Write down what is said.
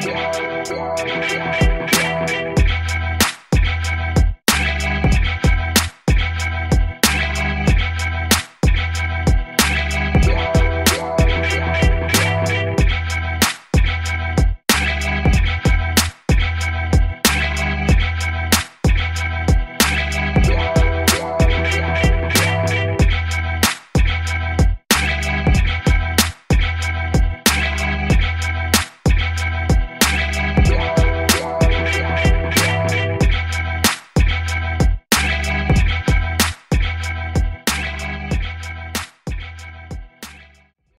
Yeah.